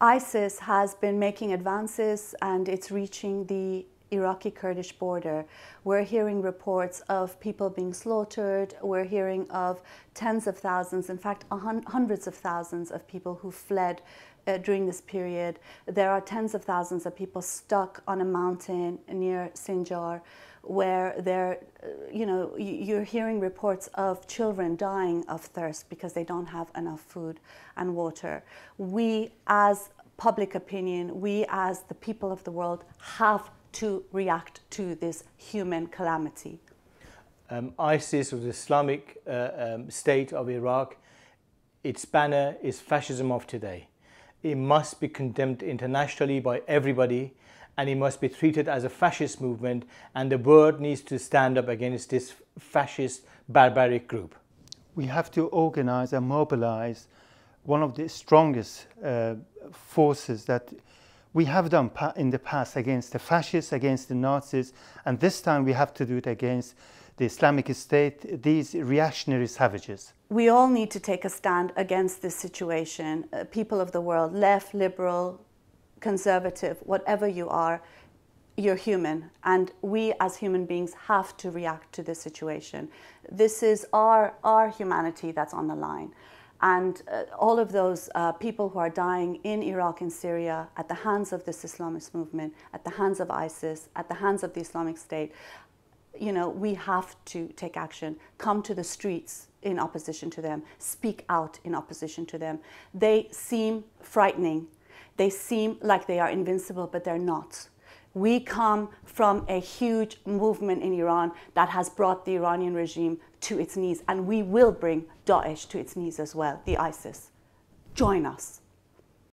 ISIS has been making advances and it's reaching the Iraqi Kurdish border. We're hearing reports of people being slaughtered. We're hearing of tens of thousands, in fact, hundreds of thousands of people who fled uh, during this period. There are tens of thousands of people stuck on a mountain near Sinjar where they're, uh, you know, you're hearing reports of children dying of thirst because they don't have enough food and water. We, as public opinion, we, as the people of the world, have to react to this human calamity. Um, ISIS, or the Islamic uh, um, State of Iraq, its banner is fascism of today. It must be condemned internationally by everybody and it must be treated as a fascist movement and the world needs to stand up against this fascist barbaric group. We have to organize and mobilize one of the strongest uh, forces that we have done in the past against the fascists, against the Nazis, and this time we have to do it against the Islamic State, these reactionary savages. We all need to take a stand against this situation. Uh, people of the world, left, liberal, conservative, whatever you are, you're human. And we as human beings have to react to this situation. This is our, our humanity that's on the line. And uh, all of those uh, people who are dying in Iraq and Syria at the hands of this Islamist movement, at the hands of ISIS, at the hands of the Islamic State, you know, we have to take action, come to the streets in opposition to them, speak out in opposition to them. They seem frightening they seem like they are invincible, but they're not. We come from a huge movement in Iran that has brought the Iranian regime to its knees, and we will bring Daesh to its knees as well, the ISIS. Join us.